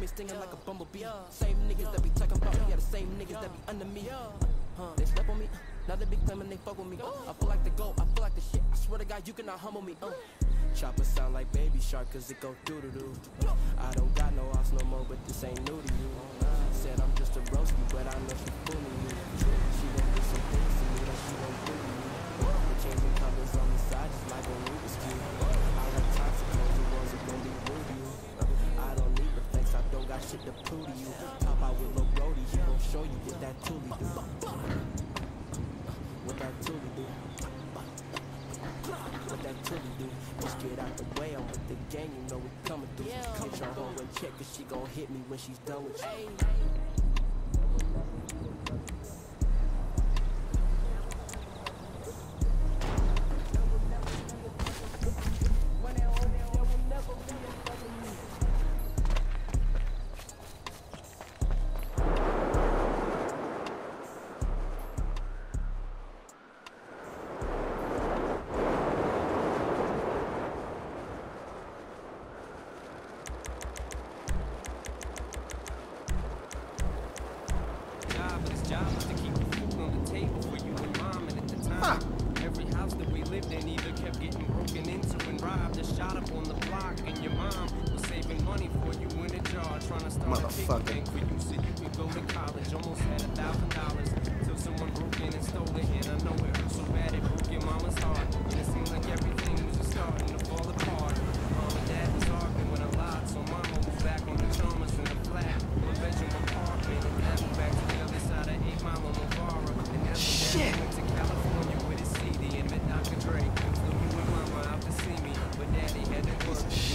me stinging like a bumblebee. Same niggas that be talking about me, yeah, the same niggas that be under me. Huh, they step on me, now they be claiming they fuck with me. I feel like the goat, I feel like the shit. I swear to God, you cannot humble me. Uh. Chopper sound like baby shark, cause it go doo doo doo. I don't got no ass no more, but this ain't new to you. Said I'm just a roasty, show you what that toolie do. What that toolie do. What that toolie do. Just get out the way, I'm with the gang, you know we coming through. Hit your hoe and check, cause she gon' hit me when she's done with you. job, job was to keep the food on the table for you and mom. And at the time, every house that we lived in either kept getting broken into and robbed or shot up on the block. And your mom was saving money for you in a jar, trying to start a piggy bank for you so you could go to college. Almost had a thousand dollars